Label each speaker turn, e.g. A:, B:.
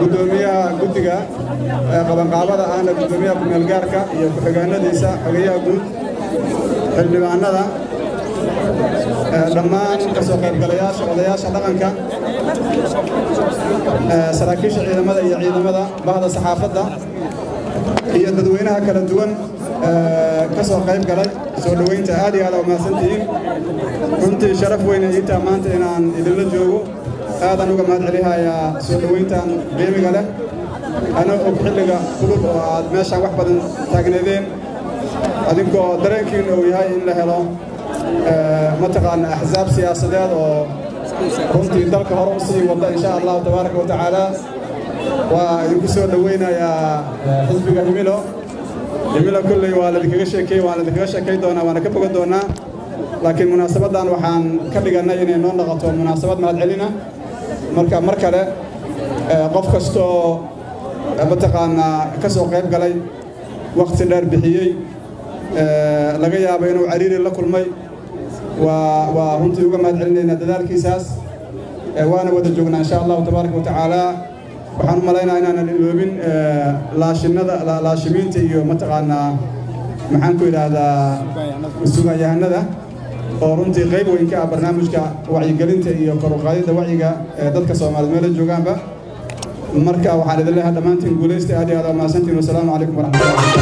A: guddoomiyaha guddiga qabanqaabada ahna guddoomiyaha kumeelgaarka iyo ku-xigeenadiisa xogayaha guud xildhibaanada dhammaan ka soo qaybgalayaasha odayaasha dhaqanka saraakiisha ciidamada iyo ciidamada bahda saxaafadda iyo dadweynaha kala duwan ka soo qayb galay soo dhoweynta aad iyo aad umahadsantihiin runtii sharaf weyne iitaa maanta inaan idinla joogo aadaan uga mahad celihayaa soo dhoweyntan qiimiga leh. Ana og xilliga kulub oo aad meeshaan wax badan taagneedeen adinkoo dareenkiina uu yahay in la helo mataqaana axsaab siyaasadeed oo runtii dalka hore u sii wada insha allahu tabaaraka wa tacaala. Waa idinku soo dhoweynayaa xisbiga himilo. Himilo kolley waa ladinkaga sheekey waan ladinkaga sheekay doonaa waana ka bogan doonaa. Laakiin munaasabaddan waxaan ka dhigannay inay noo noqoto munaasabad mahadcelina marka mar kale qof kastoo mataqaanaa ka soo qayb galay wakhti dheer bixiyey laga yaabo inuu cariiri la kulmay waa runtii uga mahad celinaynaa dadaalkiisaas waana wada joognaa insha allahu tabaaraka wa tacaala. Waxaan u malaynaa inaanan iloobin laashimiinta iyo mataqaanaa maxaan ku idhaahdaa sugayahanada أورنتي قيبو إنك برنامج كوعي قرنتي يا كروقاية دوعي كا دتك سامر ملا جوجان بق مركا وحال ذل هذا ما أنتي قلستي هذا هذا ما سنتي والسلام عليكم ورحمة الله